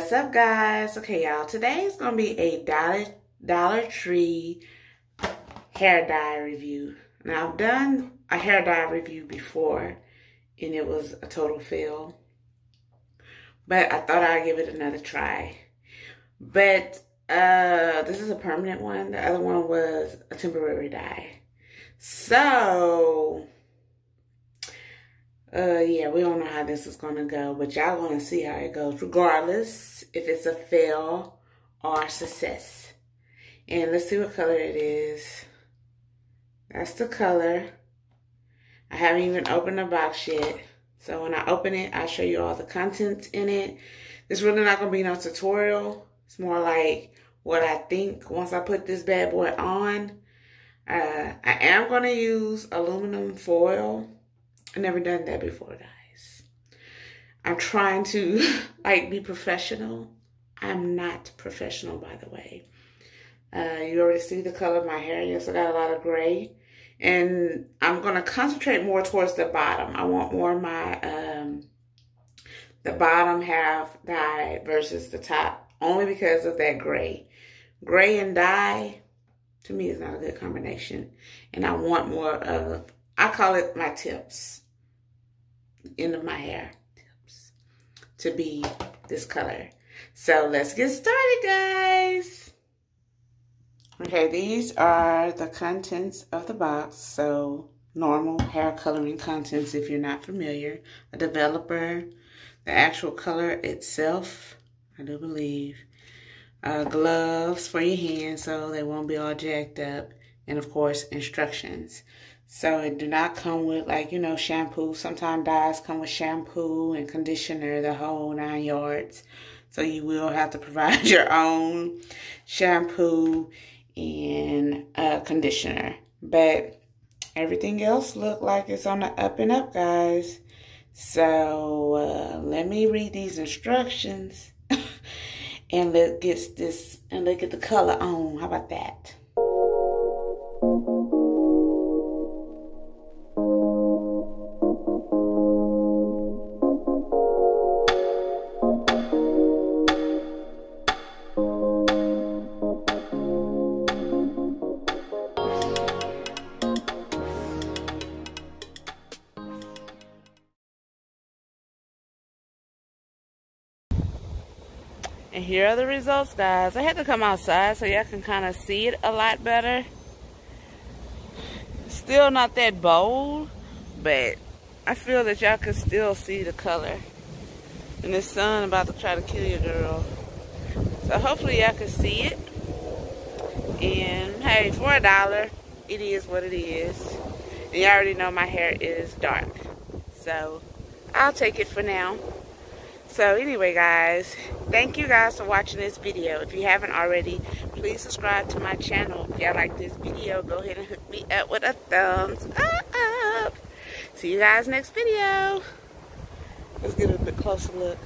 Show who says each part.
Speaker 1: What's up guys? Okay y'all, today is going to be a Dollar, Dollar Tree hair dye review. Now I've done a hair dye review before and it was a total fail. But I thought I'd give it another try. But uh, this is a permanent one. The other one was a temporary dye. So, uh, yeah, we don't know how this is going to go, but y'all going to see how it goes, regardless if it's a fail or success. And let's see what color it is. That's the color. I haven't even opened the box yet. So when I open it, I'll show you all the contents in it. It's really not going to be no tutorial. It's more like what I think once I put this bad boy on. Uh, I am going to use aluminum foil. I've never done that before, guys. I'm trying to like be professional. I'm not professional, by the way. Uh, you already see the color of my hair. Yes, I got a lot of gray. And I'm going to concentrate more towards the bottom. I want more of my, um, the bottom half dye versus the top. Only because of that gray. Gray and dye, to me, is not a good combination. And I want more of, I call it my tips. End of my hair tips. To be this color. So let's get started, guys. Okay, these are the contents of the box. So normal hair coloring contents if you're not familiar. A developer, the actual color itself, I do believe. Uh, gloves for your hands so they won't be all jacked up. And of course, instructions. So it do not come with like, you know, shampoo. Sometimes dyes come with shampoo and conditioner, the whole nine yards. So you will have to provide your own shampoo and a conditioner. But everything else look like it's on the up and up, guys. So uh, let me read these instructions and let get this and look at the color on. How about that? And here are the results, guys. I had to come outside so y'all can kind of see it a lot better. Still not that bold, but I feel that y'all can still see the color. And the sun about to try to kill your girl. So hopefully y'all can see it. And hey, for a dollar, it is what it is. And you already know my hair is dark. So I'll take it for now. So anyway, guys, thank you guys for watching this video. If you haven't already, please subscribe to my channel. If y'all like this video, go ahead and hook me up with a thumbs up. See you guys next video. Let's get a bit closer look.